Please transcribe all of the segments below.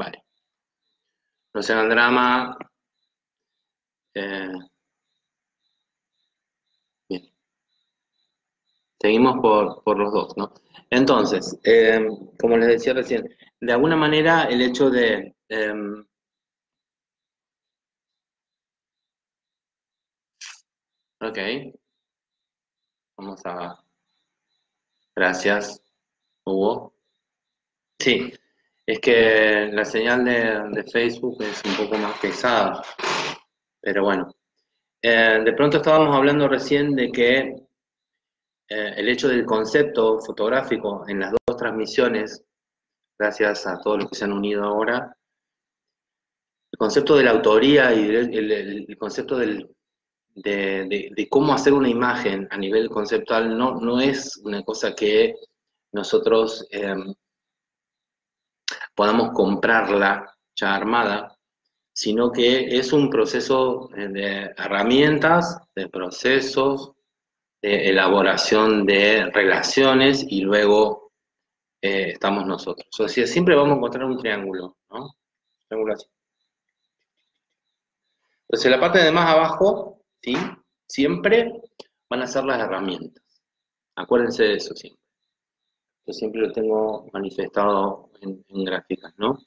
Vale. Hagan drama. Eh, bien. Seguimos por, los dos, ¿no? Entonces, eh, como les decía recién, de alguna manera el hecho de... Em, ok. Vamos a... Gracias, Hugo. Sí, es que la señal de, Facebook es un poco más pesada, pero bueno. Eh, de pronto estábamos hablando recién de que eh, el hecho del concepto fotográfico en las dos transmisiones, gracias a todos los que se han unido ahora, el concepto de la autoría y el, concepto de, cómo hacer una imagen a nivel conceptual no, no es una cosa que nosotros em, podamos comprarla ya armada, sino que es un proceso eh, de herramientas, de procesos, de elaboración de relaciones y luego eh, estamos nosotros. O sea, siempre vamos a encontrar un triángulo, ¿no? Triángulo así. Entonces, la parte de más abajo, ¿sí? Siempre van a ser las herramientas. Acuérdense de eso siempre. Yo siempre lo tengo manifestado en, gráficas, ¿no?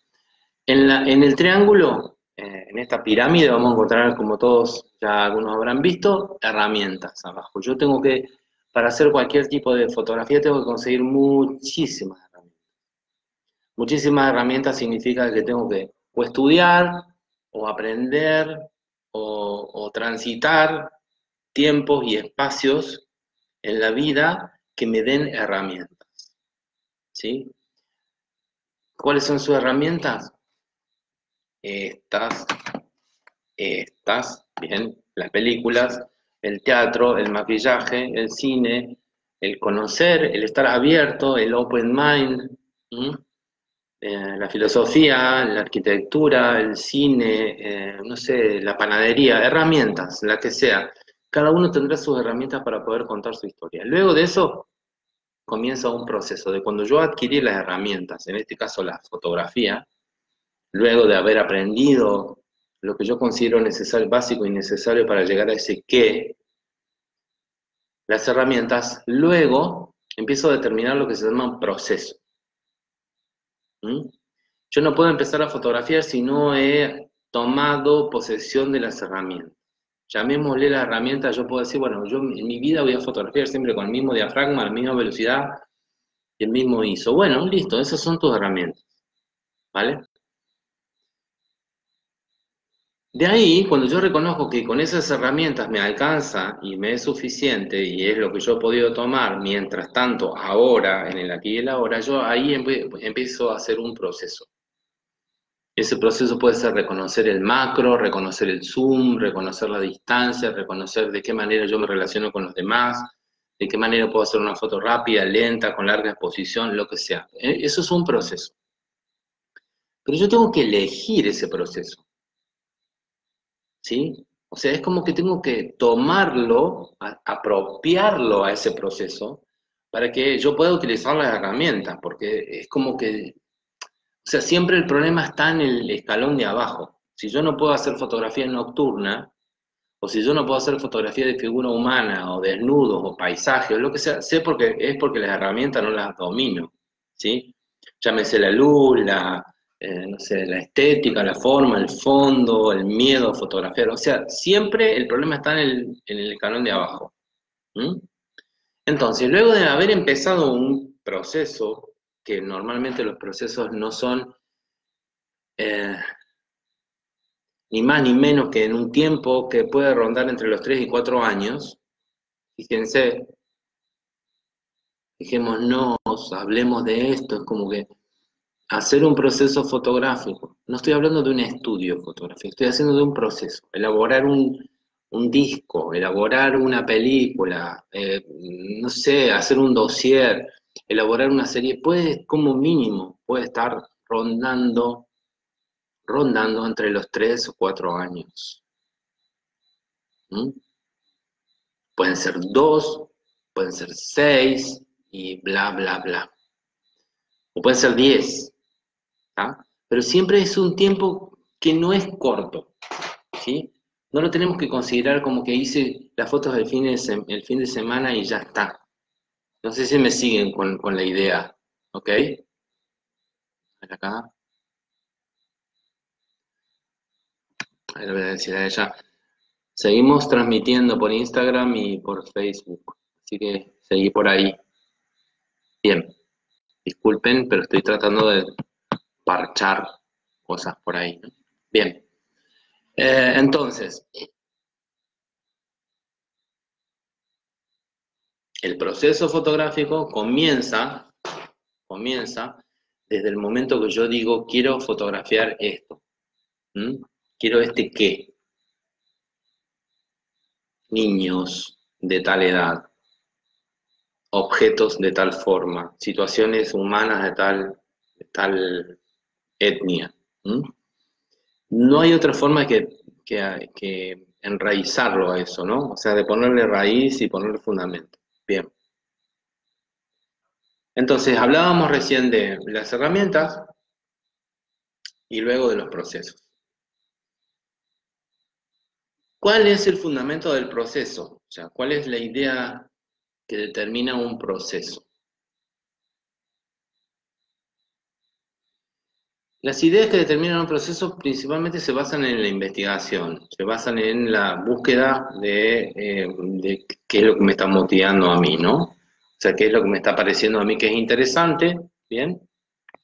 En, el triángulo, eh, en esta pirámide, vamos a encontrar, como todos ya algunos habrán visto, herramientas abajo. Yo tengo que, para hacer cualquier tipo de fotografía, tengo que conseguir muchísimas herramientas. Muchísimas herramientas significa que tengo que o estudiar, o aprender, o, o transitar tiempos y espacios en la vida que me den herramientas. ¿Sí? ¿Cuáles son sus herramientas? Estas, estas, bien, las películas, el teatro, el maquillaje, el cine, el conocer, el estar abierto, el open mind, eh, la filosofía, la arquitectura, el cine, eh, no sé, la panadería, herramientas, la que sea. Cada uno tendrá sus herramientas para poder contar su historia. Luego de eso, comienza un proceso de cuando yo adquirí las herramientas, en este caso la fotografía, luego de haber aprendido lo que yo considero necesario, básico y necesario para llegar a ese qué, las herramientas, luego empiezo a determinar lo que se llama un proceso. ¿Mm? Yo no puedo empezar a fotografiar si no he tomado posesión de las herramientas llamémosle la herramienta, yo puedo decir, bueno, yo en mi vida voy a fotografiar siempre con el mismo diafragma, la misma velocidad y el mismo ISO. Bueno, listo, esas son tus herramientas. ¿Vale? De ahí, cuando yo reconozco que con esas herramientas me alcanza y me es suficiente y es lo que yo he podido tomar, mientras tanto, ahora, en el aquí y el ahora, yo ahí empiezo a hacer un proceso. Ese proceso puede ser reconocer el macro, reconocer el zoom, reconocer la distancia, reconocer de qué manera yo me relaciono con los demás, de qué manera puedo hacer una foto rápida, lenta, con larga exposición, lo que sea. E, eso es un proceso. Pero yo tengo que elegir ese proceso. ¿Sí? O sea, es como que tengo que tomarlo, apropiarlo a ese proceso, para que yo pueda utilizar las herramientas, porque es como que o sea, siempre el problema está en el escalón de abajo. Si yo no puedo hacer fotografía nocturna, o si yo no puedo hacer fotografía de figura humana, o desnudos, o paisajes, o lo que sea, sé porque es porque las herramientas no las domino, ¿sí? Llámese la luz, la, eh, no sé, la estética, la forma, el fondo, el miedo a fotografiar. O sea, siempre el problema está en el, en el escalón de abajo. Entonces, luego de haber empezado un proceso que normalmente los procesos no son eh, ni más ni menos que en un tiempo que puede rondar entre los 3 y 4 años. Fíjense, no hablemos de esto, es como que hacer un proceso fotográfico. No estoy hablando de un estudio fotográfico, estoy haciendo de un proceso, elaborar un, disco, elaborar una película, eh, no sé, hacer un dossier, elaborar una serie puede, como mínimo, puede estar rondando, rondando entre los tres o cuatro años. ¿Mm? Pueden ser dos, pueden ser seis y bla, bla, bla. O pueden ser diez. Pero pero siempre es un tiempo que no es corto, ¿sí? No lo tenemos que considerar como que hice las fotos del fin de, el fin de semana y ya está. No sé si me siguen con, la idea, ¿ok? Acá. Ahí le voy a decir a ella. Seguimos transmitiendo por Instagram y por Facebook, así que seguí por ahí. Bien, disculpen, pero estoy tratando de parchar cosas por ahí. Bien, eh, entonces, el proceso fotográfico comienza, comienza desde el momento que yo digo, quiero fotografiar esto. Quiero este qué. Niños de tal edad, objetos de tal forma, situaciones humanas de tal, tal etnia. No hay otra forma que, que, enraizarlo a eso, ¿no? O sea, de ponerle raíz y ponerle fundamento. Bien. Entonces, hablábamos recién de las herramientas y luego de los procesos. ¿Cuál es el fundamento del proceso? O sea, ¿cuál es la idea que determina un proceso? Las ideas que determinan un proceso principalmente se basan en la investigación, se basan en la búsqueda de, eh, qué es lo que me está motivando a mí, ¿no? O sea, qué es lo que me está pareciendo a mí que es interesante, ¿bien?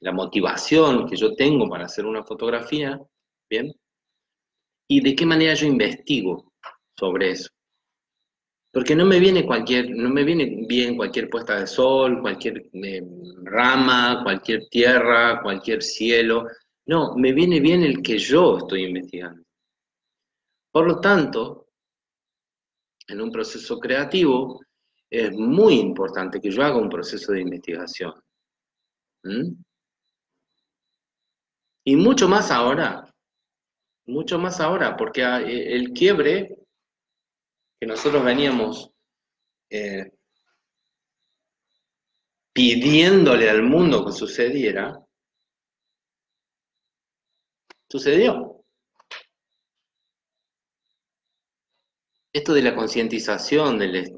La motivación que yo tengo para hacer una fotografía, ¿bien? y de qué manera yo investigo sobre eso. Porque no me viene cualquier, no me viene bien cualquier puesta de sol, cualquier eh, rama, cualquier tierra, cualquier cielo. No, me viene bien el que yo estoy investigando. Por lo tanto, en un proceso creativo, es muy importante que yo haga un proceso de investigación. ¿Mm? Y mucho más ahora, mucho más ahora, porque ah, el quiebre que nosotros veníamos eh, pidiéndole al mundo que sucediera, sucedió. Esto de la concientización del,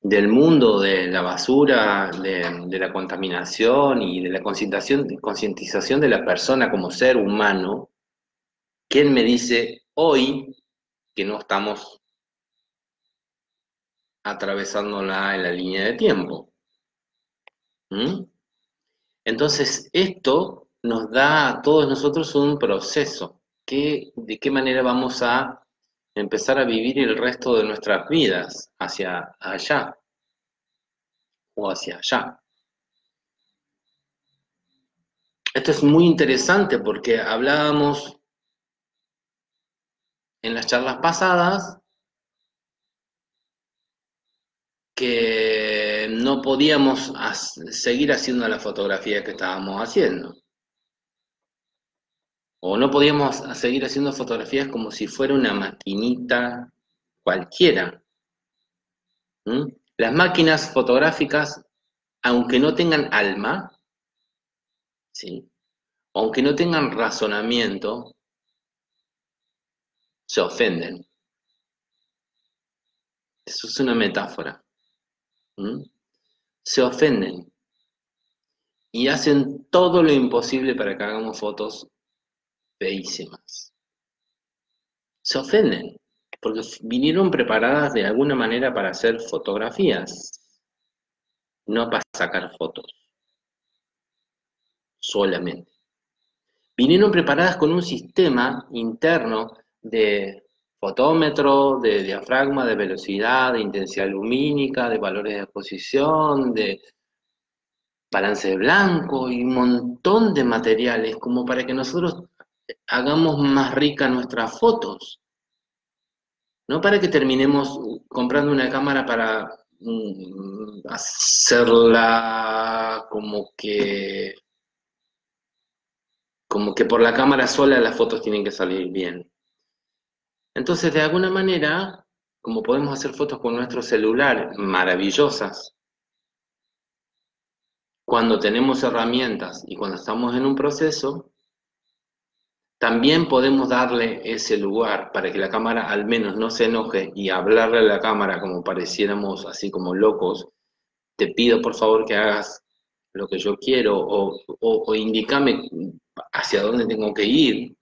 del mundo de la basura, de, la contaminación y de la concientización de la persona como ser humano, ¿quién me dice hoy que no estamos atravesándola en la línea de tiempo? ¿Mm? Entonces, esto nos da a todos nosotros un proceso. ¿De qué manera vamos a empezar a vivir el resto de nuestras vidas hacia allá o hacia allá. Esto es muy interesante porque hablábamos en las charlas pasadas que no podíamos seguir haciendo la fotografía que estábamos haciendo. O no podíamos seguir haciendo fotografías como si fuera una maquinita cualquiera. ¿Mm? Las máquinas fotográficas, aunque no tengan alma, ¿sí? aunque no tengan razonamiento, se ofenden. Eso es una metáfora. Se ofenden y hacen todo lo imposible para que hagamos fotos feísimas. Se ofenden, porque vinieron preparadas de alguna manera para hacer fotografías, no para sacar fotos solamente. Vinieron preparadas con un sistema interno de fotómetro, de diafragma, de velocidad, de intensidad lumínica, de valores de exposición, de balance de blanco y un montón de materiales como para que nosotros hagamos más rica nuestras fotos. No para que terminemos comprando una cámara para mm, hacerla como que como que por la cámara sola las fotos tienen que salir bien. Entonces, de alguna manera, como podemos hacer fotos con nuestro celular maravillosas, cuando tenemos herramientas y cuando estamos en un proceso, también podemos darle ese lugar para que la cámara al menos no se enoje y hablarle a la cámara como pareciéramos así como locos. Te pido por favor que hagas lo que yo quiero o, o, indícame hacia dónde tengo que ir.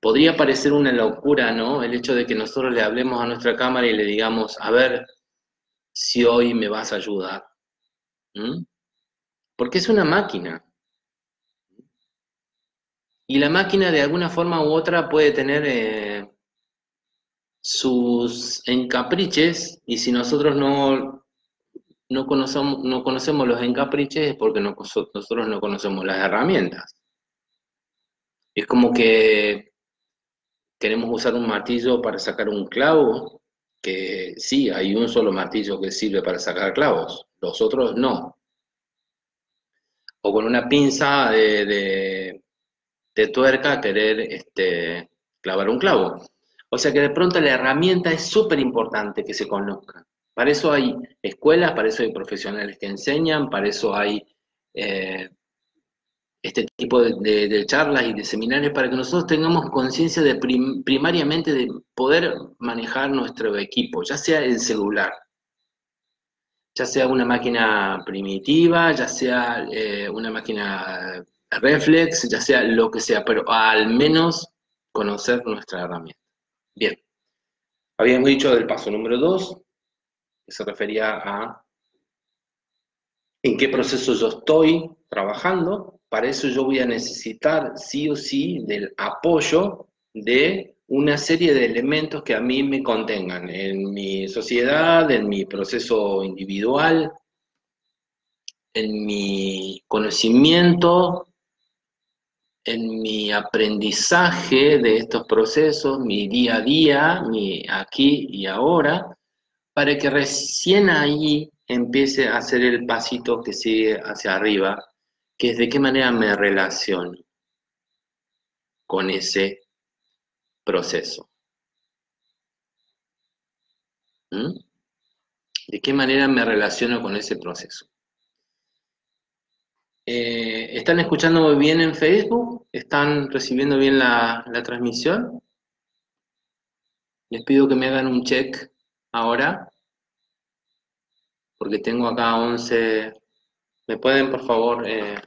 Podría parecer una locura, ¿no? El hecho de que nosotros le hablemos a nuestra cámara y le digamos, a ver si hoy me vas a ayudar. Porque es una máquina. Y la máquina de alguna forma u otra puede tener eh, sus encapriches y si nosotros no, no, conocemos, no conocemos los encapriches es porque nosotros no conocemos las herramientas. Es como que queremos usar un martillo para sacar un clavo, que sí, hay un solo martillo que sirve para sacar clavos, los otros no. O con una pinza de tuerca querer este, clavar un clavo. O sea que de pronto la herramienta es súper importante que se conozca. Para eso hay escuelas, para eso hay profesionales que enseñan, para eso hay eh, este tipo de, charlas y de seminarios para que nosotros tengamos conciencia de primariamente de poder manejar nuestro equipo, ya sea el celular, ya sea una máquina primitiva, ya sea eh, una máquina reflex, ya sea lo que sea, pero al menos conocer nuestra herramienta. Bien, habíamos dicho del paso número dos, que se refería a en qué proceso yo estoy trabajando. Para eso yo voy a necesitar sí o sí del apoyo de una serie de elementos que a mí me contengan en mi sociedad, en mi proceso individual, en mi conocimiento en mi aprendizaje de estos procesos, mi día a día, mi aquí y ahora, para que recién ahí empiece a hacer el pasito que sigue hacia arriba, que es de qué manera me relaciono con ese proceso. ¿Mm? ¿De qué manera me relaciono con ese proceso? Eh, ¿Están escuchando bien en Facebook? ¿Están recibiendo bien la, transmisión? Les pido que me hagan un check ahora, porque tengo acá 11. ¿Me pueden, por favor, eh,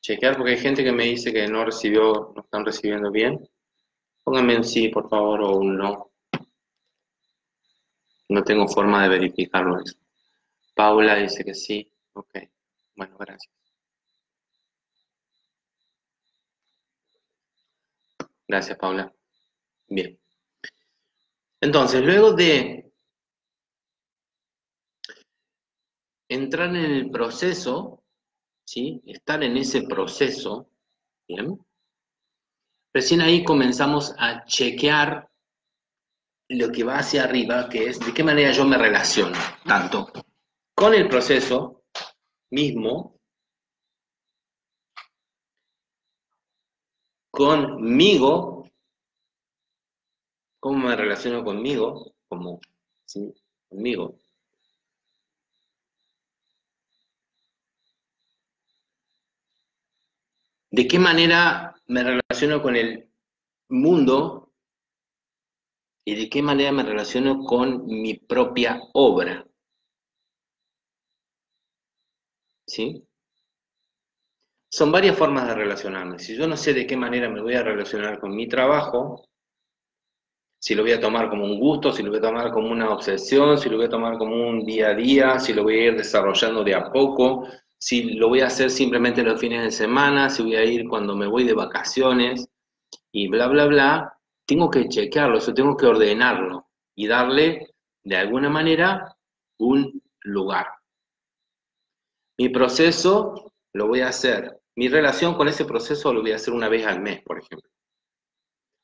chequear? Porque hay gente que me dice que no recibió, no están recibiendo bien. Pónganme un sí, por favor, o un no. No tengo forma de verificarlo. Paula dice que sí. Ok. Bueno, gracias. Gracias, Paula. Bien. Entonces, luego de entrar en el proceso, ¿sí? estar en ese proceso, ¿bien? Recién ahí comenzamos a chequear lo que va hacia arriba, que es de qué manera yo me relaciono, tanto con el proceso mismo, conmigo, cómo me relaciono conmigo, como, ¿sí? conmigo. ¿De qué manera me relaciono con el mundo y de qué manera me relaciono con mi propia obra? ¿Sí? Son varias formas de relacionarme. Si yo no sé de qué manera me voy a relacionar con mi trabajo, si lo voy a tomar como un gusto, si lo voy a tomar como una obsesión, si lo voy a tomar como un día a día, si lo voy a ir desarrollando de a poco, si lo voy a hacer simplemente los fines de semana, si voy a ir cuando me voy de vacaciones y bla, bla, bla, tengo que chequearlo, eso tengo que ordenarlo y darle de alguna manera un lugar. Mi proceso lo voy a hacer mi relación con ese proceso lo voy a hacer una vez al mes, por ejemplo.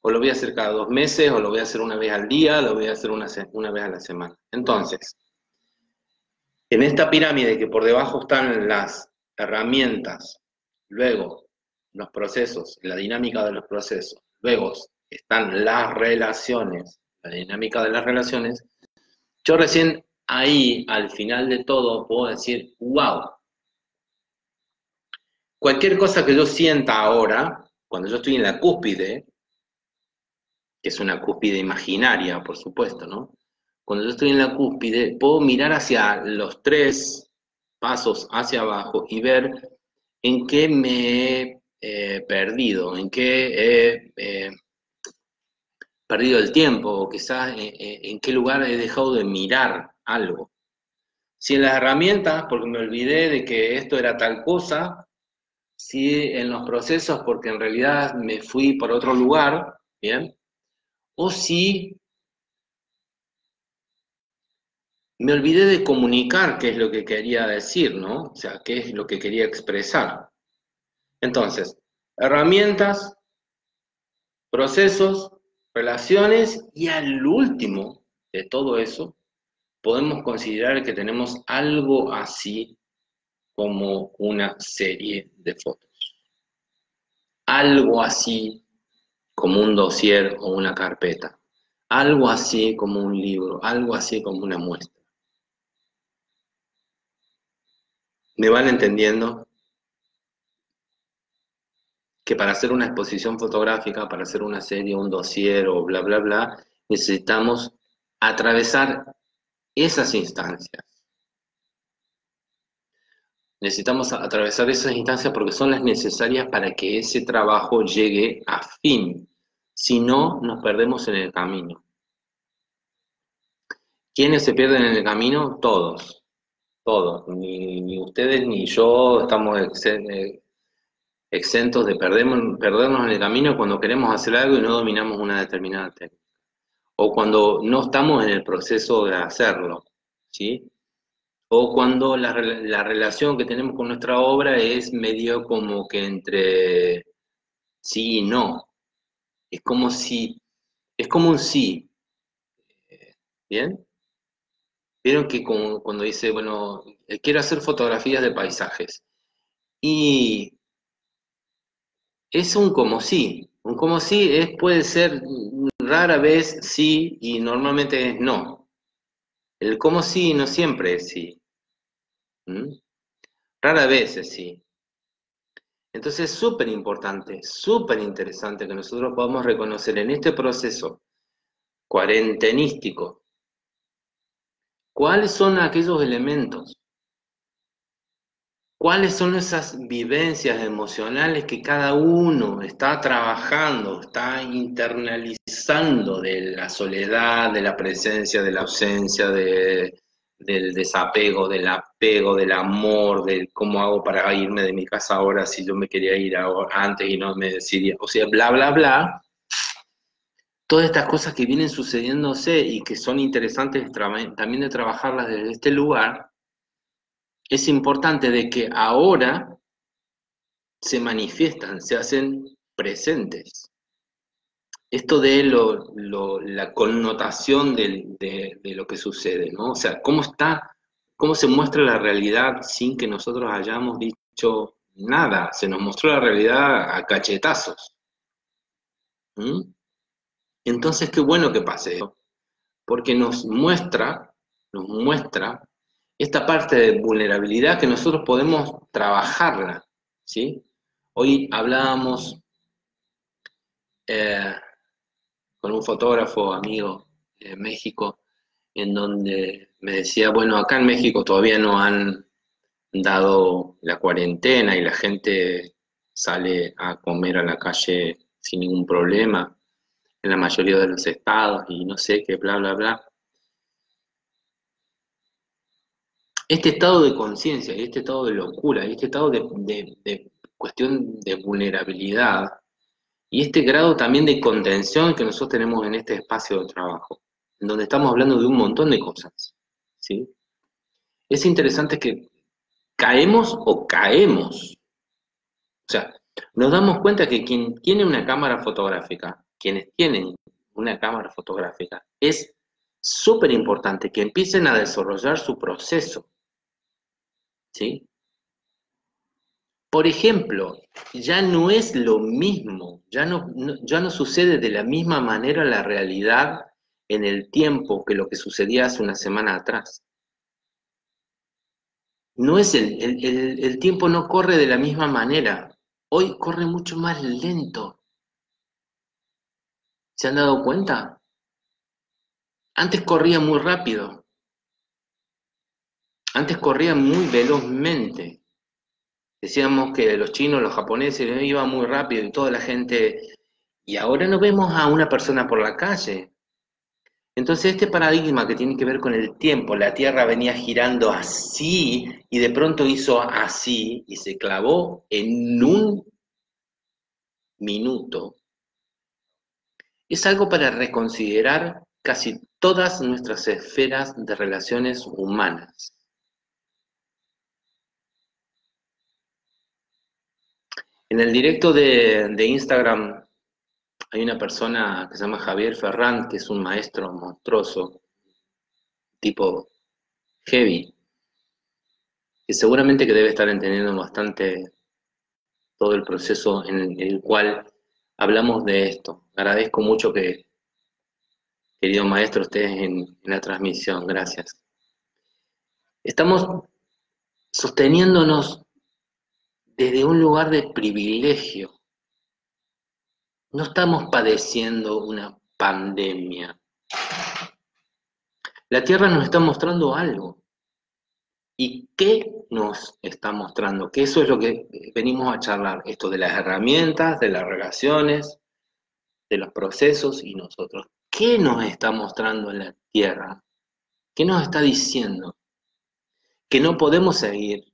O lo voy a hacer cada dos meses, o lo voy a hacer una vez al día, lo voy a hacer una, una vez a la semana. Entonces, en esta pirámide que por debajo están las herramientas, luego los procesos, la dinámica de los procesos, luego están las relaciones, la dinámica de las relaciones, yo recién ahí, al final de todo, puedo decir, wow, cualquier cosa que yo sienta ahora, cuando yo estoy en la cúspide, que es una cúspide imaginaria, por supuesto, ¿no? Cuando yo estoy en la cúspide, puedo mirar hacia los tres pasos hacia abajo y ver en qué me he eh, perdido, en qué he eh, perdido el tiempo, o quizás eh, en qué lugar he dejado de mirar algo. Si en las herramientas, porque me olvidé de que esto era tal cosa, si en los procesos, porque en realidad me fui por otro lugar, ¿bien? O si me olvidé de comunicar qué es lo que quería decir, ¿no? O sea, qué es lo que quería expresar. Entonces, herramientas, procesos, relaciones y al último de todo eso, podemos considerar que tenemos algo así como una serie de fotos. Algo así como un dossier o una carpeta. Algo así como un libro, algo así como una muestra. ¿Me van entendiendo? Que para hacer una exposición fotográfica, para hacer una serie, un dossier o bla, bla, bla, necesitamos atravesar esas instancias. Necesitamos atravesar esas instancias porque son las necesarias para que ese trabajo llegue a fin. Si no, nos perdemos en el camino. ¿Quiénes se pierden en el camino? Todos todos, ni, ustedes ni yo estamos eh, exentos de perdernos, en el camino cuando queremos hacer algo y no dominamos una determinada técnica. O cuando no estamos en el proceso de hacerlo, ¿sí? O cuando la, la relación que tenemos con nuestra obra es medio como que entre sí y no. Es como si, es como un sí. ¿Bien? Vieron que cuando dice, bueno, eh, quiero hacer fotografías de paisajes. Y es un como sí. Un como sí es, puede ser rara vez sí y normalmente es no. El como sí no siempre es sí. ¿Mm? Rara vez es sí. Entonces es súper importante, súper interesante que nosotros podamos reconocer en este proceso cuarentenístico ¿Cuáles son aquellos elementos? ¿Cuáles son esas vivencias emocionales que cada uno está trabajando, está internalizando de la soledad, de la presencia, de la ausencia, del desapego, del apego, del amor, de cómo hago para irme de mi casa ahora si yo me quería ir antes y no me decidía, o sea, bla, bla, bla, todas estas cosas que vienen sucediéndose y que son interesantes también de trabajarlas desde este lugar, es importante de que ahora se manifiestan, se hacen presentes. Esto de la connotación de, lo que sucede, ¿no? O sea, cómo está, cómo se muestra la realidad sin que nosotros hayamos dicho nada. Se nos mostró la realidad a cachetazos. ¿Mm? Entonces, qué bueno que pase porque nos muestra, nos muestra esta parte de vulnerabilidad que nosotros podemos trabajarla, ¿sí? Hoy hablábamos eh, con un fotógrafo amigo de México, en donde me decía, bueno, acá en México todavía no han dado la cuarentena y la gente sale a comer a la calle sin ningún problema en la mayoría de los estados y no sé qué, bla, bla, bla. Este estado de conciencia y este estado de locura y este estado de, cuestión de vulnerabilidad y este grado también de contención que nosotros tenemos en este espacio de trabajo, en donde estamos hablando de un montón de cosas, ¿sí? Es interesante que caemos o caemos. O sea, nos damos cuenta que quien tiene una cámara fotográfica quienes tienen una cámara fotográfica, es súper importante que empiecen a desarrollar su proceso. ¿Sí? Por ejemplo, ya no es lo mismo, ya no, ya no sucede de la misma manera la realidad en el tiempo que lo que sucedía hace una semana atrás. no es el, el, el tiempo no corre de la misma manera. Hoy corre mucho más lento. ¿Se han dado cuenta? Antes corría muy rápido. Antes corría muy velozmente. Decíamos que los chinos, los japoneses iban muy rápido y toda la gente... Y ahora no vemos a una persona por la calle. Entonces este paradigma que tiene que ver con el tiempo, la Tierra venía girando así y de pronto hizo así y se clavó en un minuto, es algo para reconsiderar casi todas nuestras esferas de relaciones humanas. En el directo de, Instagram hay una persona que se llama Javier Ferrán, que es un maestro monstruoso, tipo heavy, que seguramente que debe estar entendiendo bastante todo el proceso en el cual hablamos de esto. Agradezco mucho que, querido maestro, estés en, la transmisión. Gracias. Estamos sosteniéndonos desde un lugar de privilegio. No estamos padeciendo una pandemia. La Tierra nos está mostrando algo. ¿Y qué nos está mostrando? Que eso es lo que venimos a charlar, esto de las herramientas, de las relaciones, de los procesos y nosotros. ¿Qué nos está mostrando en la tierra? ¿Qué nos está diciendo? Que no podemos seguir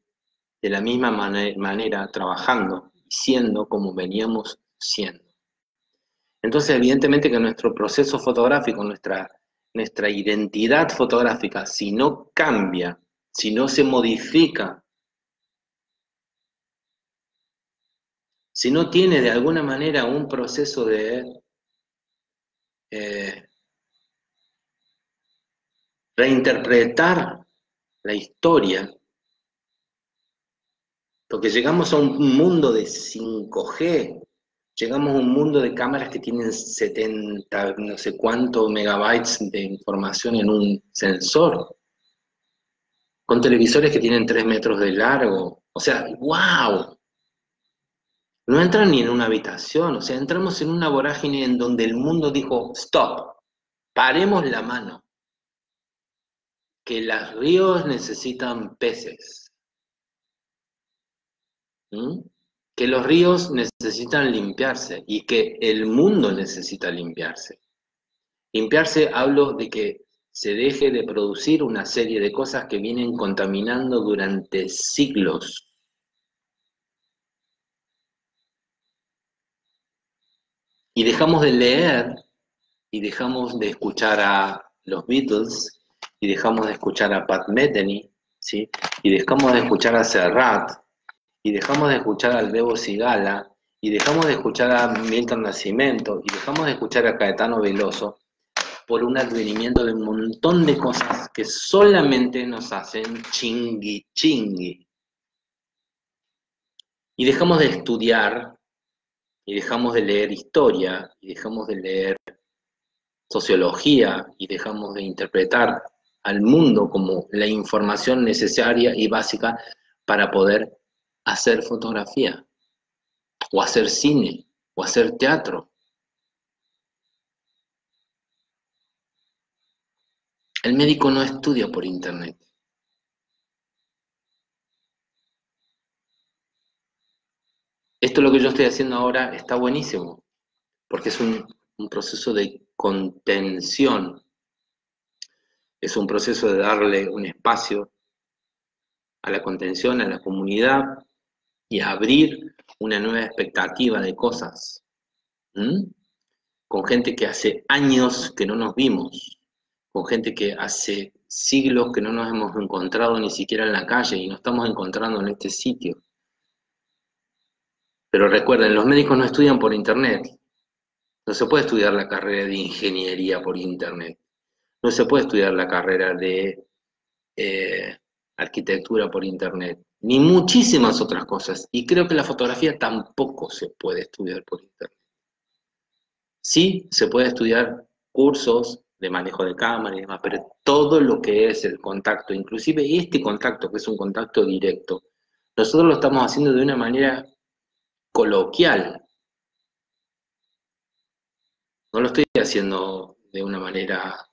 de la misma manera trabajando siendo como veníamos siendo. Entonces, evidentemente que nuestro proceso fotográfico, nuestra, nuestra identidad fotográfica, si no cambia, si no se modifica si no tiene de alguna manera un proceso de eh, reinterpretar la historia, porque llegamos a un mundo de 5G, llegamos a un mundo de cámaras que tienen 70, no sé cuántos megabytes de información en un sensor, con televisores que tienen 3 metros de largo. O sea, wow, no entran ni en una habitación, o sea, entramos en una vorágine en donde el mundo dijo, stop, paremos la mano, que los ríos necesitan peces, que los ríos necesitan limpiarse y que el mundo necesita limpiarse. Limpiarse hablo de que se deje de producir una serie de cosas que vienen contaminando durante siglos y dejamos de leer y dejamos de escuchar a los Beatles y dejamos de escuchar a Pat Metheny, ¿sí? y dejamos de escuchar a Serrat y dejamos de escuchar al Bebo Sigala y dejamos de escuchar a Milton Nascimento y dejamos de escuchar a Caetano Veloso por un advenimiento de un montón de cosas que solamente nos hacen chingui chingui. Y dejamos de estudiar y dejamos de leer historia y dejamos de leer sociología y dejamos de interpretar al mundo como la información necesaria y básica para poder hacer fotografía o hacer cine o hacer teatro. El médico no estudia por internet. Esto lo que yo estoy haciendo ahora está buenísimo, porque es un, proceso de contención, es un proceso de darle un espacio a la contención, a la comunidad y abrir una nueva expectativa de cosas. Con gente que hace años que no nos vimos, con gente que hace siglos que no nos hemos encontrado ni siquiera en la calle y nos estamos encontrando en este sitio. Pero recuerden, los médicos no estudian por internet. No se puede estudiar la carrera de ingeniería por internet. No se puede estudiar la carrera de eh, arquitectura por internet. Ni muchísimas otras cosas. Y creo que la fotografía tampoco se puede estudiar por internet. Sí se puede estudiar cursos de manejo de cámara y demás, pero todo lo que es el contacto, inclusive este contacto, que es un contacto directo, nosotros lo estamos haciendo de una manera coloquial. No lo estoy haciendo de una manera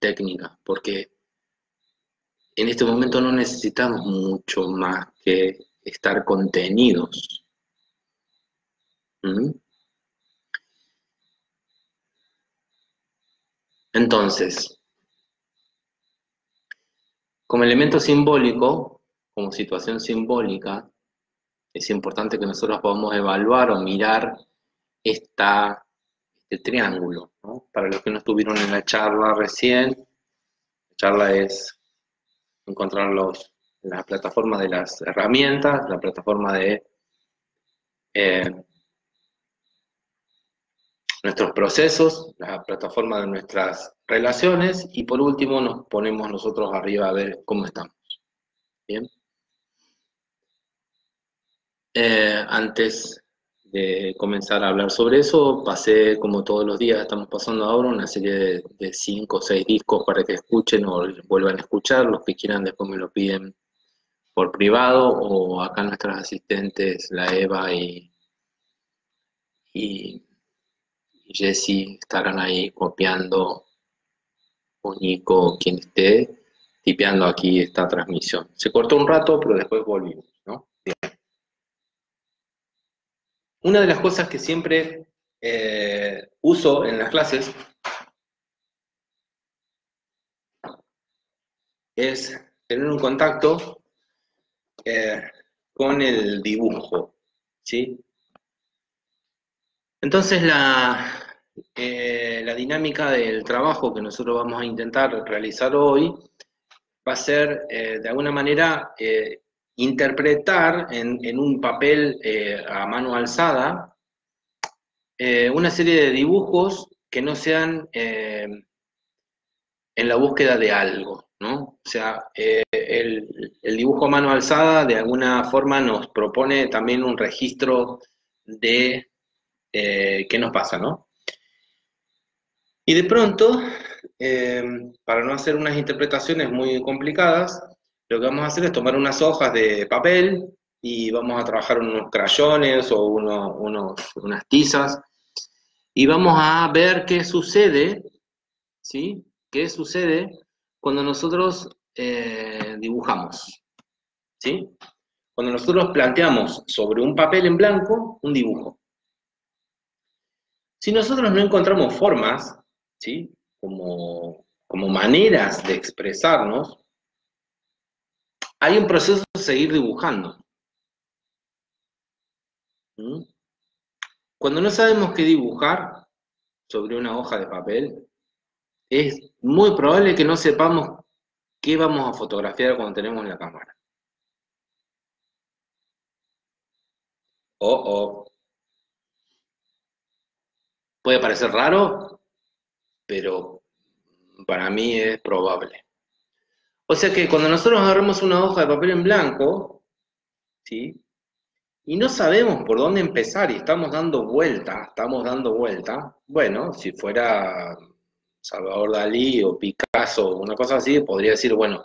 técnica, porque en este momento no necesitamos mucho más que estar contenidos. ¿Mm? Entonces, como elemento simbólico, como situación simbólica, es importante que nosotros podamos evaluar o mirar esta, este triángulo. Para los que no estuvieron en la charla recién, la charla es encontrar los, la plataforma de las herramientas, la plataforma de eh, nuestros procesos, la plataforma de nuestras relaciones y por último nos ponemos nosotros arriba a ver cómo estamos. Bien. Eh, antes de comenzar a hablar sobre eso, pasé como todos los días, estamos pasando ahora una serie de, cinco o seis discos para que escuchen o vuelvan a escuchar, los que quieran después me lo piden por privado o acá nuestras asistentes, la Eva y, y estarán ahí copiando, o Nico, quien esté, tipeando aquí esta transmisión. Se cortó un rato, pero después volvimos, ¿no? Una de las cosas que siempre eh, uso en las clases es tener un contacto eh, con el dibujo, ¿sí? Entonces la, eh, la dinámica del trabajo que nosotros vamos a intentar realizar hoy va a ser, de alguna manera, interpretar en, un papel a mano alzada una serie de dibujos que no sean en la búsqueda de algo, ¿no? O sea, el, el dibujo a mano alzada de alguna forma nos propone también un registro de qué nos pasa, ¿no? Y de pronto, eh, para no hacer unas interpretaciones muy complicadas, lo que vamos a hacer es tomar unas hojas de papel y vamos a trabajar unos crayones o unas tizas y vamos a ver qué sucede, ¿sí? ¿Qué sucede cuando nosotros eh, dibujamos? ¿Sí? Cuando nosotros planteamos sobre un papel en blanco un dibujo. Si nosotros no encontramos formas ¿sí? Como, como maneras de expresarnos, hay un proceso de seguir dibujando. ¿Mm? Cuando no sabemos qué dibujar sobre una hoja de papel, es muy probable que no sepamos qué vamos a fotografiar cuando tenemos la cámara. Oh, oh. Puede parecer raro, pero para mí es probable. O sea que cuando nosotros agarramos una hoja de papel en blanco, ¿sí? Y no sabemos por dónde empezar y estamos dando vuelta, estamos dando vuelta, bueno, si fuera Salvador Dalí o Picasso o una cosa así, podría decir, bueno,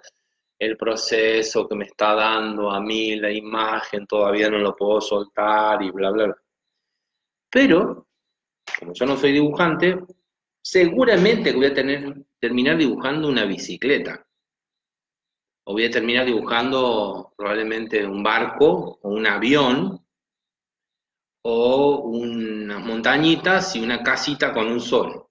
el proceso que me está dando a mí la imagen todavía no lo puedo soltar y bla, bla, bla. Pero, como yo no soy dibujante, seguramente voy a tener, terminar dibujando una bicicleta. O voy a terminar dibujando probablemente un barco o un avión o unas montañitas y una casita con un sol.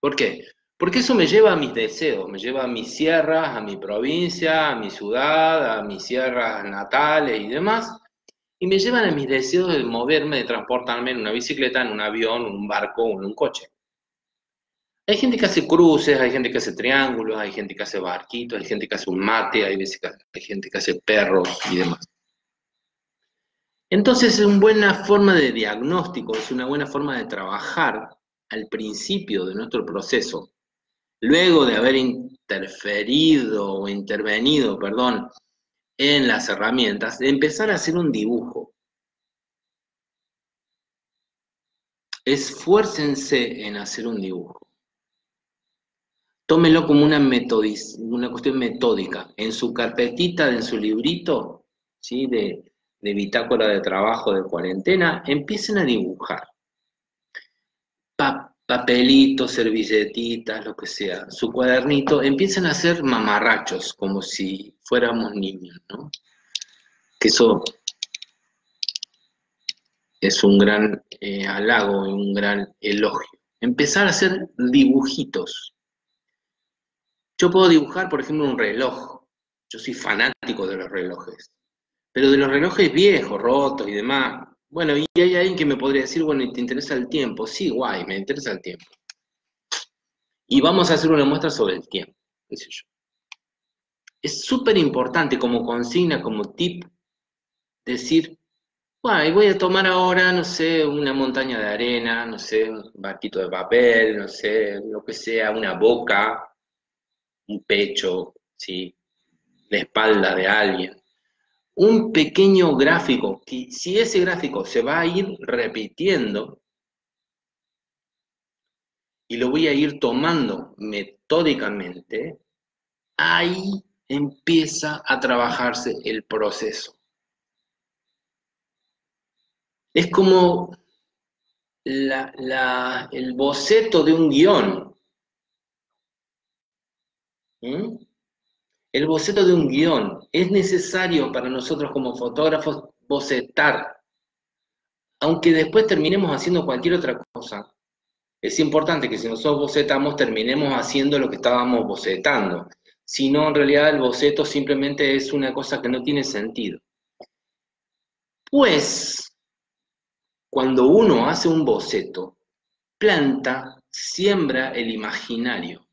¿Por qué? Porque eso me lleva a mis deseos, me lleva a mis sierras, a mi provincia, a mi ciudad, a mis sierras natales y demás, y me llevan a mis deseos de moverme, de transportarme en una bicicleta, en un avión, en un barco o en un coche. Hay gente que hace cruces, hay gente que hace triángulos, hay gente que hace barquitos, hay gente que hace un mate, hay, gente que hace perros y demás. Entonces es una buena forma de diagnóstico, es una buena forma de trabajar al principio de nuestro proceso, luego de haber interferido o intervenido, perdón, en las herramientas, de empezar a hacer un dibujo. Esfuércense en hacer un dibujo. Tómelo como una, cuestión metódica. En su carpetita, en su librito, ¿sí? de, bitácora de trabajo de cuarentena, empiecen a dibujar. papelitos, servilletitas, lo que sea, su cuadernito, empiecen a hacer mamarrachos, como si fuéramos niños, ¿no? Que eso es un gran eh, halago y un gran elogio. Empezar a hacer dibujitos. Yo puedo dibujar, por ejemplo, un reloj. Yo soy fanático de los relojes. Pero de los relojes viejos, rotos y demás. Bueno, y hay alguien que me podría decir, bueno, ¿te interesa el tiempo? Sí, guay, me interesa el tiempo. Y vamos a hacer una muestra sobre el tiempo, yo. Es súper importante como consigna, como tip, decir, voy a tomar ahora, no sé, una montaña de arena, no sé, un barquito de papel, no sé, lo que sea, una boca, un pecho, ¿sí? la espalda de alguien. Un pequeño gráfico, si ese gráfico se va a ir repitiendo, y lo voy a ir tomando metódicamente, ahí empieza a trabajarse el proceso. Es como el boceto de un guion. ¿Mm? El boceto de un guion. Es necesario para nosotros como fotógrafos bocetar. Aunque después terminemos haciendo cualquier otra cosa, es importante que si nosotros bocetamos terminemos haciendo lo que estábamos bocetando. Si no, en realidad el boceto simplemente es una cosa que no tiene sentido. Pues cuando uno hace un boceto, planta, siembra el imaginario.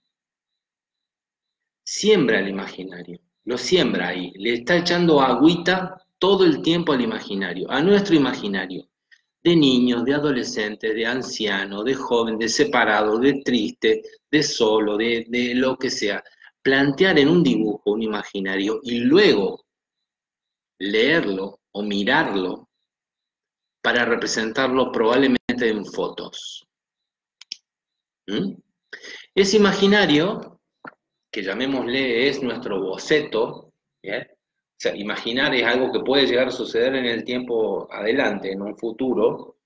Siembra el imaginario, lo siembra ahí, le está echando agüita todo el tiempo al imaginario, a nuestro imaginario, de niños, de adolescentes, de ancianos, de joven, de separado, de triste, de solo, de, de lo que sea. Plantear en un dibujo un imaginario y luego leerlo o mirarlo para representarlo probablemente en fotos. ¿Mm? Ese imaginario, que llamémosle es nuestro boceto, o sea, imaginar es algo que puede llegar a suceder en el tiempo adelante, en un futuro,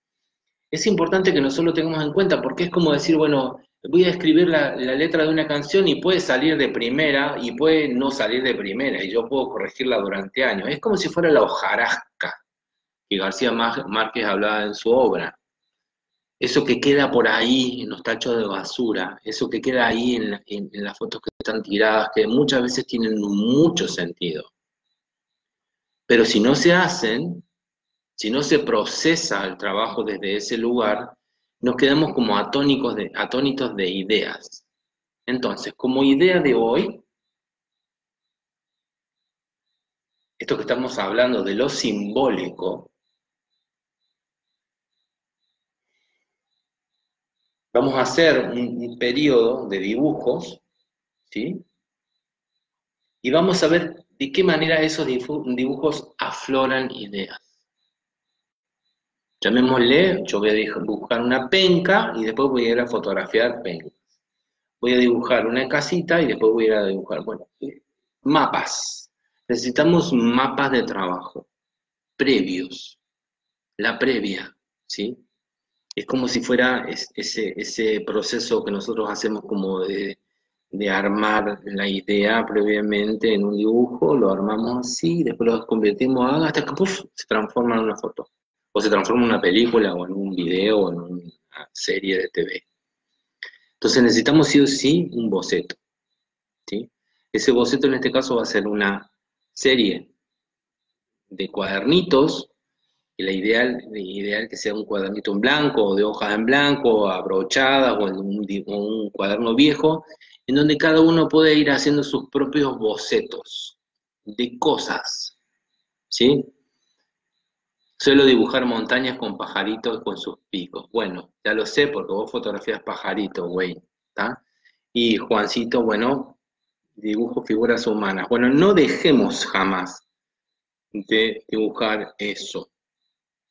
es importante que nosotros lo tengamos en cuenta, porque es como decir, bueno, voy a escribir la, la, letra de una canción y puede salir de primera y puede no salir de primera, y yo puedo corregirla durante años. Es como si fuera la hojarasca que García Márquez hablaba en su obra. Eso que queda por ahí en los tachos de basura, eso que queda ahí en, las fotos que están tiradas, que muchas veces tienen mucho sentido. Pero si no se hacen, si no se procesa el trabajo desde ese lugar, nos quedamos como atónicos de, atónitos de ideas. Entonces, como idea de hoy, esto que estamos hablando de lo simbólico, Vamos a hacer un, periodo de dibujos, ¿sí? Y vamos a ver de qué manera esos dibujos afloran ideas. Llamémosle, yo voy a dibujar una penca y después voy a ir a fotografiar pencas. Voy a dibujar una casita y después voy a ir a dibujar, bueno, mapas. Necesitamos mapas de trabajo, previos, la previa, ¿sí? Es como si fuera ese, proceso que nosotros hacemos como de, armar la idea previamente en un dibujo, lo armamos así, después lo convertimos hasta que se transforma en una foto, o se transforma en una película, o en un video, o en una serie de TV. Entonces necesitamos sí o sí un boceto. ¿sí? Ese boceto en este caso va a ser una serie de cuadernitos la ideal, ideal que sea un cuadernito en blanco o de hojas en blanco, abrochadas o en un, cuaderno viejo, en donde cada uno puede ir haciendo sus propios bocetos de cosas, ¿sí? Suelo dibujar montañas con pajaritos con sus picos. Bueno, ya lo sé porque vos fotografías pajaritos, güey. Y Juancito, bueno, dibujo figuras humanas. Bueno, no dejemos jamás de dibujar eso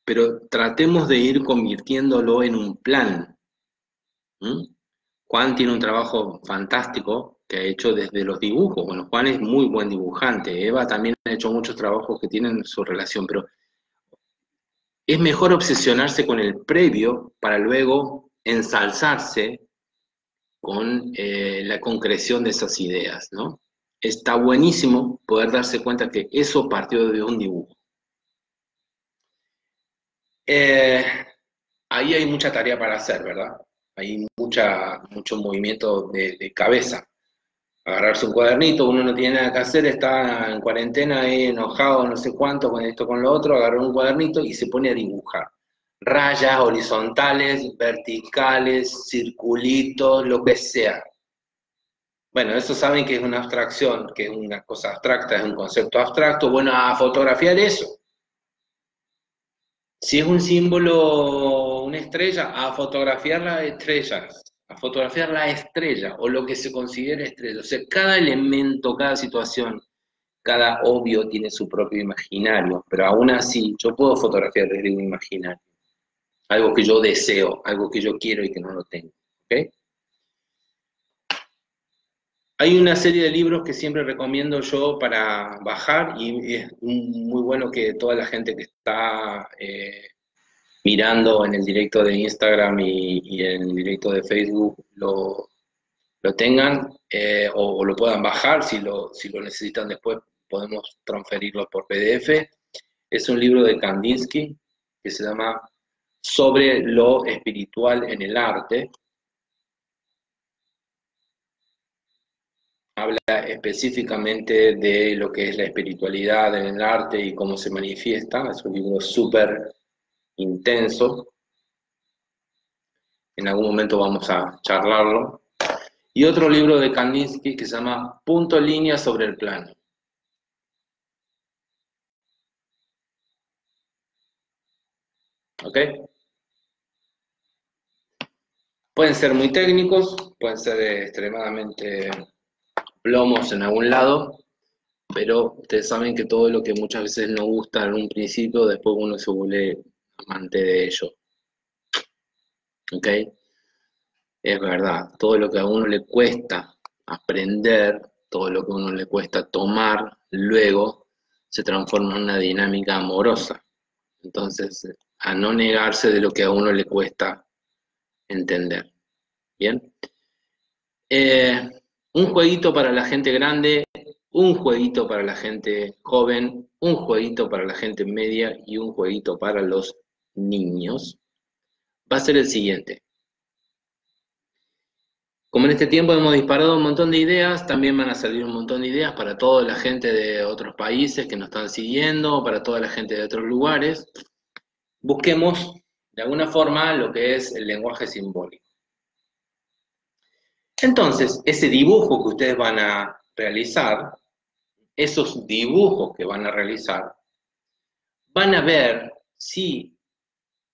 pero tratemos de ir convirtiéndolo en un plan. Juan tiene un trabajo fantástico que ha hecho desde los dibujos. Bueno, Juan es muy buen dibujante, Eva también ha hecho muchos trabajos que tienen su relación, pero es mejor obsesionarse con el previo para luego ensalzarse con eh, la concreción de esas ideas, ¿no? Está buenísimo poder darse cuenta que eso partió de un dibujo. Eh, ahí hay mucha tarea para hacer, ¿verdad? Hay mucho movimiento de, cabeza. Agarrarse un cuadernito, uno no tiene nada que hacer, está en cuarentena ahí enojado, no sé cuánto, con esto, con lo otro, agarra un cuadernito y se pone a dibujar. Rayas horizontales, verticales, circulitos, lo que sea. Bueno, eso saben que es una abstracción, que es una cosa abstracta, es un concepto abstracto. Bueno, a fotografiar eso. Si es un símbolo, una estrella, a fotografiar las estrellas, a fotografiar la estrella o lo que se considera estrella. O sea, cada elemento, cada situación, cada obvio tiene su propio imaginario, pero aún así yo puedo fotografiar desde un imaginario. Algo que yo deseo, algo que yo quiero y que no lo tengo. ¿okay? Hay una serie de libros que siempre recomiendo yo para bajar y es muy bueno que toda la gente que está eh, mirando en el directo de Instagram y, en el directo de Facebook lo, tengan eh, o, lo puedan bajar si lo, si lo necesitan después podemos transferirlo por PDF. Es un libro de Kandinsky que se llama Sobre lo espiritual en el arte habla específicamente de lo que es la espiritualidad en el arte y cómo se manifiesta. Es un libro súper intenso. En algún momento vamos a charlarlo. Y otro libro de Kandinsky que se llama Punto Línea sobre el plano. ¿Ok? Pueden ser muy técnicos, pueden ser extremadamente plomos en algún lado, pero ustedes saben que todo lo que muchas veces no gusta en un principio, después uno se vuelve amante de ello. ¿Ok? Es verdad, todo lo que a uno le cuesta aprender, todo lo que a uno le cuesta tomar, luego se transforma en una dinámica amorosa. Entonces, a no negarse de lo que a uno le cuesta entender. ¿Bien? Eh, un jueguito para la gente grande, un jueguito para la gente joven, un jueguito para la gente media y un jueguito para los niños, va a ser el siguiente. Como en este tiempo hemos disparado un montón de ideas, también van a salir un montón de ideas para toda la gente de otros países que nos están siguiendo, para toda la gente de otros lugares. Busquemos de alguna forma lo que es el lenguaje simbólico. Entonces, ese dibujo que ustedes van a realizar, esos dibujos que van a realizar, van a ver si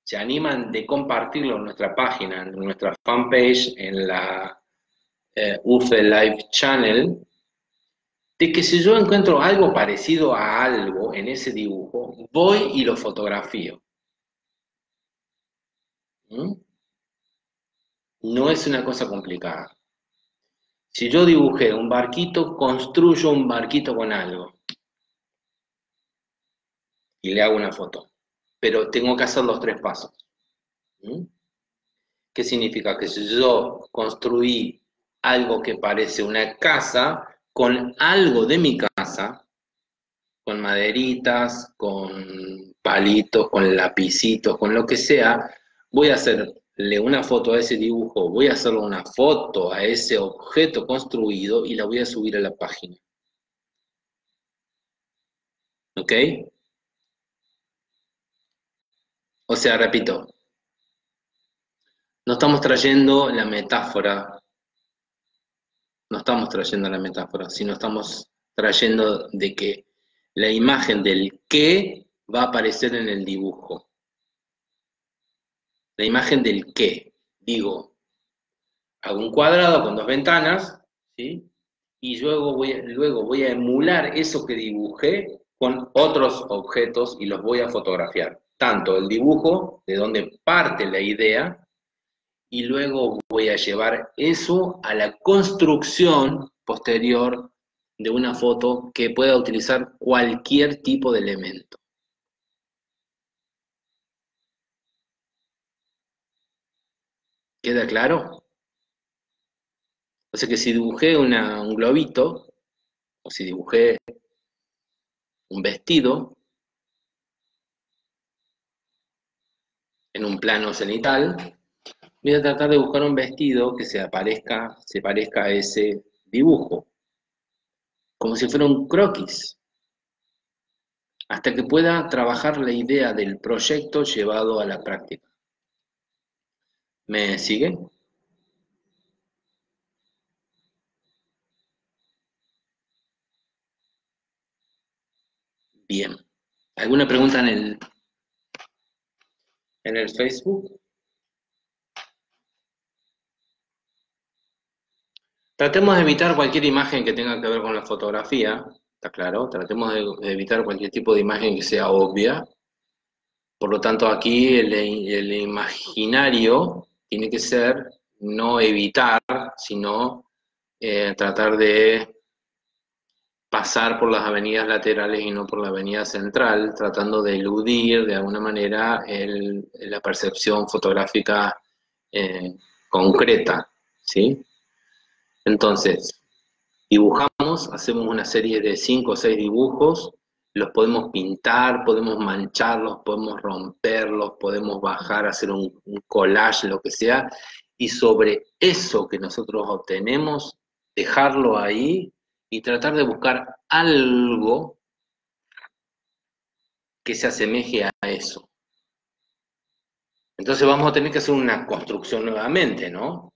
se animan de compartirlo en nuestra página, en nuestra fanpage, en la eh, UFE Live Channel, de que si yo encuentro algo parecido a algo en ese dibujo, voy y lo fotografío. ¿Mm? No es una cosa complicada. Si yo dibujé un barquito, construyo un barquito con algo. Y le hago una foto. Pero tengo que hacer los tres pasos. ¿Mm? ¿Qué significa? Que si yo construí algo que parece una casa, con algo de mi casa, con maderitas, con palitos, con lapicitos, con lo que sea, voy a hacer le una foto a ese dibujo, voy a hacerle una foto a ese objeto construido y la voy a subir a la página. ¿Ok? O sea, repito, no estamos trayendo la metáfora, no estamos trayendo la metáfora, sino estamos trayendo de que la imagen del qué va a aparecer en el dibujo la imagen del qué. Digo, hago un cuadrado con dos ventanas, ¿sí? Y luego voy, luego voy a emular eso que dibujé con otros objetos y los voy a fotografiar. Tanto el dibujo, de donde parte la idea, y luego voy a llevar eso a la construcción posterior de una foto que pueda utilizar cualquier tipo de elemento. ¿Queda claro? O sea que si dibujé un globito, o si dibujé un vestido en un plano cenital, voy a tratar de buscar un vestido que se se parezca a ese dibujo, como si fuera un croquis, hasta que pueda trabajar la idea del proyecto llevado a la práctica. ¿Me sigue? Bien. ¿Alguna pregunta en el, en el Facebook? Tratemos de evitar cualquier imagen que tenga que ver con la fotografía, está claro, tratemos de, evitar cualquier tipo de imagen que sea obvia. Por lo tanto, aquí el, imaginario tiene que ser no evitar, sino eh, tratar de pasar por las avenidas laterales y no por la avenida central, tratando de eludir de alguna manera la percepción fotográfica eh, concreta, ¿sí? Entonces, dibujamos, hacemos una serie de cinco o seis dibujos, los podemos pintar, podemos mancharlos, podemos romperlos, podemos bajar, hacer un, collage, lo que sea, y sobre eso que nosotros obtenemos, dejarlo ahí y tratar de buscar algo que se asemeje a eso. Entonces vamos a tener que hacer una construcción nuevamente, ¿no?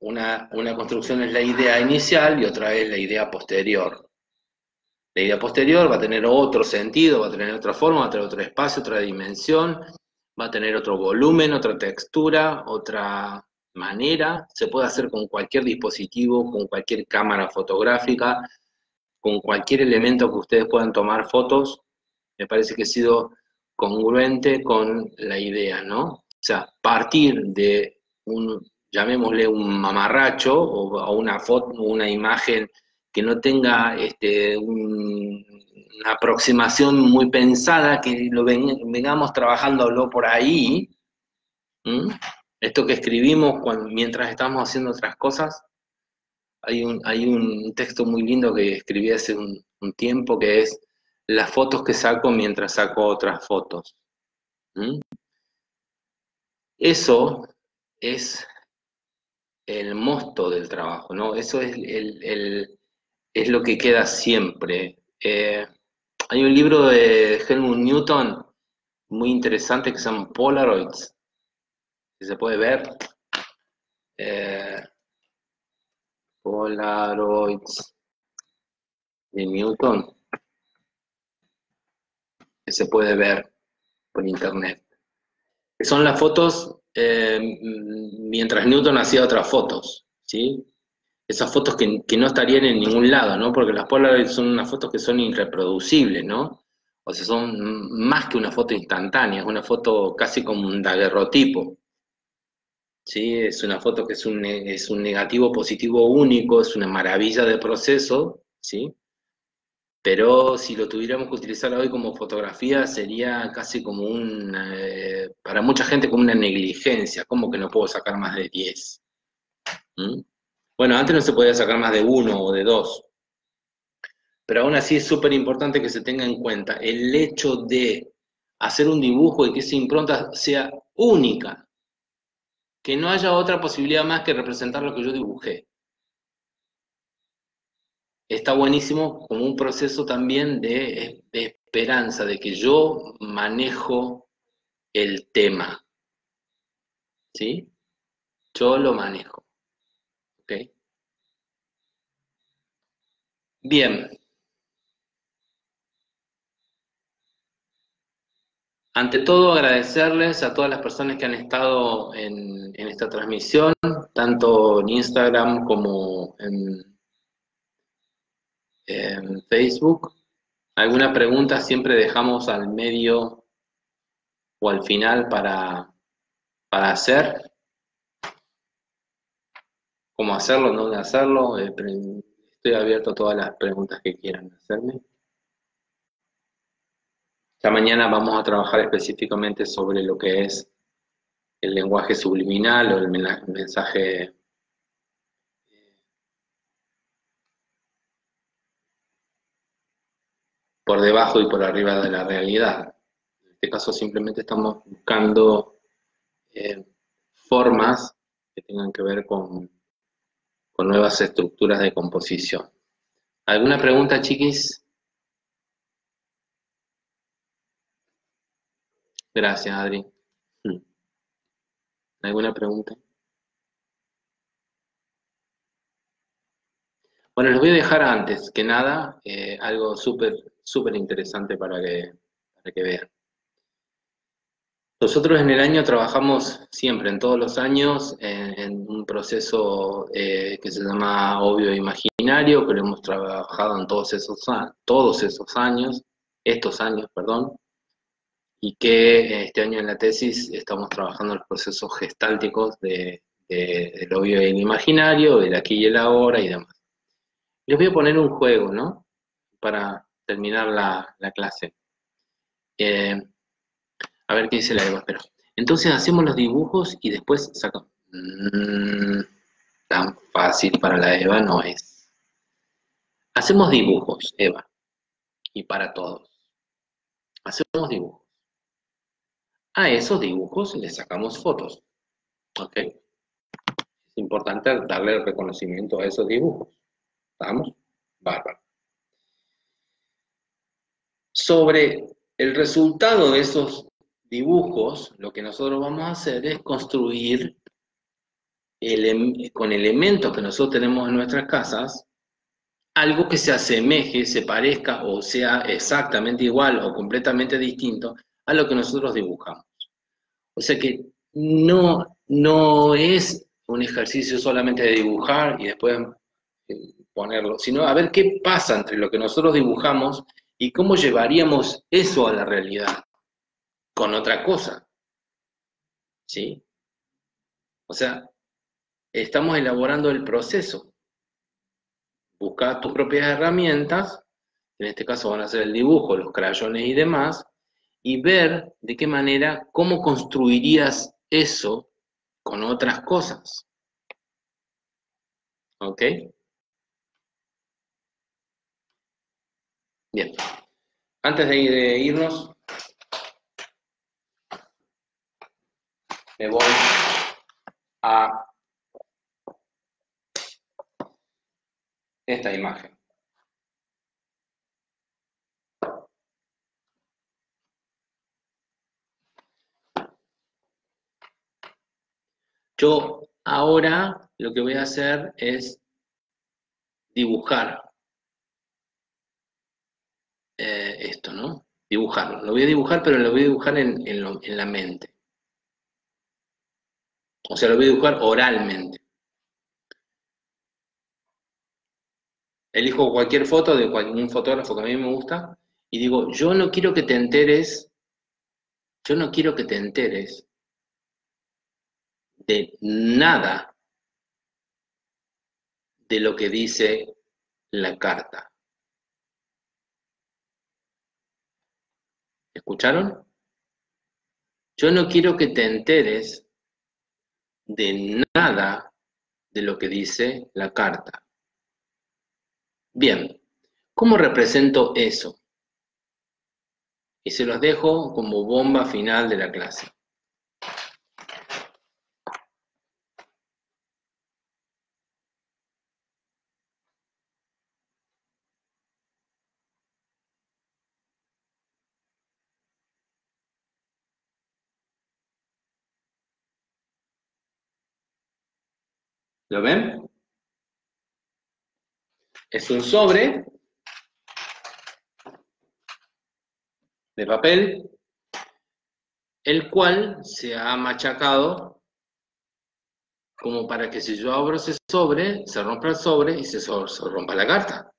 Una, construcción es la idea inicial y otra es la idea posterior. La idea posterior va a tener otro sentido, va a tener otra forma, va a tener otro espacio, otra dimensión, va a tener otro volumen, otra textura, otra manera. Se puede hacer con cualquier dispositivo, con cualquier cámara fotográfica, con cualquier elemento que ustedes puedan tomar fotos. Me parece que ha sido congruente con la idea, ¿no? O sea, partir de un, llamémosle un mamarracho o, una foto, una imagen que no tenga este, una aproximación muy pensada, que lo vengamos trabajándolo por ahí. Esto que escribimos mientras estamos haciendo otras cosas. Hay un, hay un texto muy lindo que escribí hace un, tiempo que es las fotos que saco mientras saco otras fotos. Eso es el mosto del trabajo, ¿no? Eso es, el, es lo que queda siempre. Eh, hay un libro de Helmut Newton muy interesante que se llama Polaroids, que se puede ver. Eh, Polaroids de Newton, que se puede ver por internet. son las fotos eh, mientras Newton hacía otras fotos, ¿sí? Esas fotos que, no estarían en ningún lado, ¿no? Porque las Polaroid son unas fotos que son irreproducibles, ¿no? O sea, son más que una foto instantánea, es una foto casi como un daguerrotipo. ¿Sí? Es una foto que es un, es un negativo positivo único, es una maravilla de proceso, ¿sí? pero si lo tuviéramos que utilizar hoy como fotografía sería casi como un, eh, para mucha gente como una negligencia, como que no puedo sacar más de 10. ¿Mm? Bueno, antes no se podía sacar más de uno o de dos, pero aún así es súper importante que se tenga en cuenta el hecho de hacer un dibujo y que esa impronta sea única, que no haya otra posibilidad más que representar lo que yo dibujé está buenísimo como un proceso también de, esperanza, de que yo manejo el tema. ¿Sí? Yo lo manejo. ¿Ok? Bien. Ante todo, agradecerles a todas las personas que han estado en, esta transmisión, tanto en Instagram como en en Facebook. ¿Alguna pregunta siempre dejamos al medio o al final para, para hacer? ¿Cómo hacerlo? ¿Dónde hacerlo? Eh, Estoy abierto a todas las preguntas que quieran hacerme. Ya mañana vamos a trabajar específicamente sobre lo que es el lenguaje subliminal o el mensaje por debajo y por arriba de la realidad. En este caso simplemente estamos buscando eh, formas que tengan que ver con, con nuevas estructuras de composición. ¿Alguna pregunta, chiquis? Gracias, Adri. Hmm. ¿Alguna pregunta? Bueno, les voy a dejar antes que nada eh, algo súper súper interesante para que, para que vean. Nosotros en el año trabajamos siempre, en todos los años, en, un proceso eh, que se llama obvio imaginario, que hemos trabajado en todos esos, años, estos años, perdón, y que este año en la tesis estamos trabajando los procesos gestálticos de, del obvio y el imaginario, del aquí y el ahora y demás. Les voy a poner un juego, ¿no? Para terminar la, clase. Eh, a ver qué dice la Eva. Entonces hacemos los dibujos y después sacamos. Mm, tan fácil para la Eva no es. Hacemos dibujos, Eva. Y para todos. Hacemos dibujos. A esos dibujos le sacamos fotos. ¿Ok? Es importante darle el reconocimiento a esos dibujos. ¿Estamos? Bárbaro sobre el resultado de esos dibujos, lo que nosotros vamos a hacer es construir con elementos que nosotros tenemos en nuestras casas, algo que se asemeje, se parezca o sea exactamente igual o completamente distinto a lo que nosotros dibujamos. O sea que no, no es un ejercicio solamente de dibujar y después eh, ponerlo, sino a ver qué pasa entre lo que nosotros dibujamos ¿Y cómo llevaríamos eso a la realidad? Con otra cosa. ¿Sí? O sea, estamos elaborando el proceso. Busca tus propias herramientas, en este caso van a ser el dibujo, los crayones y demás, y ver de qué manera, cómo construirías eso con otras cosas. ¿Ok? Bien. Antes de, irnos, me voy a esta imagen. Yo ahora lo que voy a hacer es dibujar eh, esto, ¿no? Dibujarlo. Lo voy a dibujar, pero lo voy a dibujar en, en la mente. O sea, lo voy a dibujar oralmente. Elijo cualquier foto de un fotógrafo que a mí me gusta y digo, yo no quiero que te enteres, yo no quiero que te enteres de nada de lo que dice la carta. ¿Escucharon? Yo no quiero que te enteres de nada de lo que dice la carta. Bien, ¿cómo represento eso? Y se los dejo como bomba final de la clase. ¿Lo ven? Es un sobre de papel, el cual se ha machacado como para que si yo abro ese sobre, se rompa el sobre y se, rompa la carta.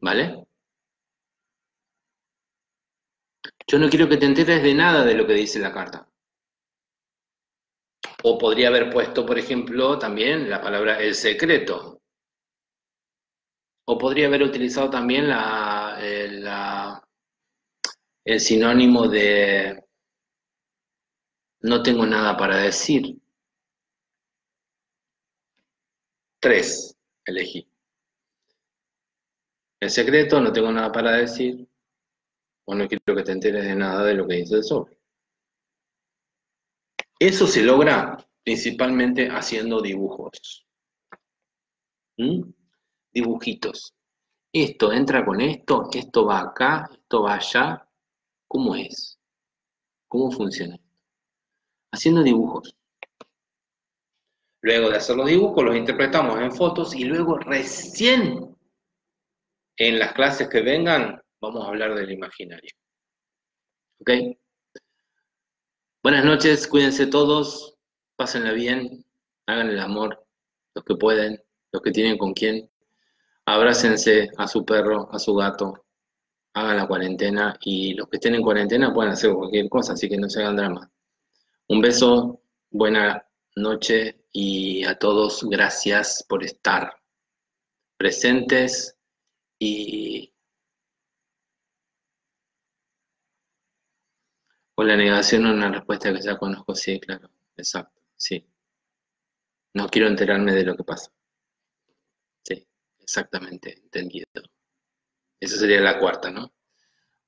¿Vale? Yo no quiero que te enteres de nada de lo que dice la carta. O podría haber puesto, por ejemplo, también la palabra el secreto. O podría haber utilizado también la, el, el sinónimo de no tengo nada para decir. Tres elegí. El secreto, no tengo nada para decir, o no quiero que te enteres de nada de lo que dice el sobre. Eso se logra principalmente haciendo dibujos. ¿Mm? Dibujitos. Esto entra con esto, esto va acá, esto va allá. ¿Cómo es? ¿Cómo funciona? Haciendo dibujos. Luego de hacer los dibujos, los interpretamos en fotos y luego recién en las clases que vengan vamos a hablar del imaginario. ¿Ok? Buenas noches, cuídense todos, pásenla bien, hagan el amor, los que pueden, los que tienen con quién. Abrácense a su perro, a su gato, hagan la cuarentena y los que estén en cuarentena pueden hacer cualquier cosa, así que no se hagan drama. Un beso, buena noche y a todos gracias por estar presentes y la negación una respuesta que ya conozco, sí, claro, exacto, sí. No quiero enterarme de lo que pasa. Sí, exactamente, entendido. Esa sería la cuarta, ¿no?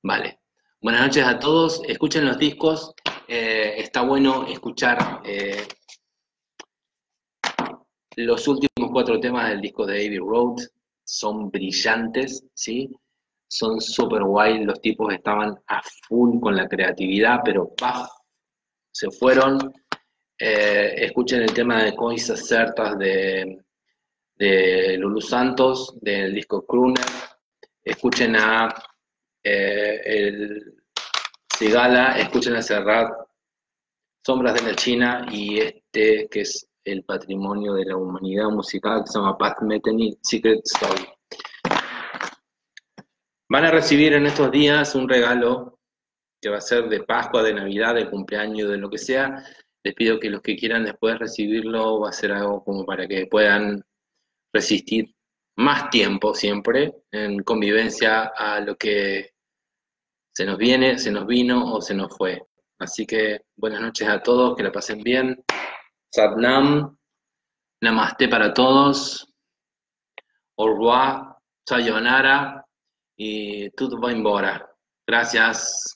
Vale. Buenas noches a todos. Escuchen los discos. Eh, está bueno escuchar eh, los últimos cuatro temas del disco de Abbey Road son brillantes, ¿sí? Son súper guay, los tipos estaban a full con la creatividad, pero ¡paf! Se fueron. Eh, escuchen el tema de Coisas Certas de, de Lulu Santos, del disco Kruner. Escuchen a eh, el Sigala, escuchen a Serrat, Sombras de la China y este que es el patrimonio de la humanidad musical que se llama Pat Metheny Secret Story. Van a recibir en estos días un regalo que va a ser de Pascua, de Navidad, de cumpleaños, de lo que sea. Les pido que los que quieran después recibirlo va a ser algo como para que puedan resistir más tiempo siempre en convivencia a lo que se nos viene, se nos vino o se nos fue. Así que buenas noches a todos, que la pasen bien. Satnam, Namaste para todos, Au revoir, Sayonara y Tudo va embora. Gracias.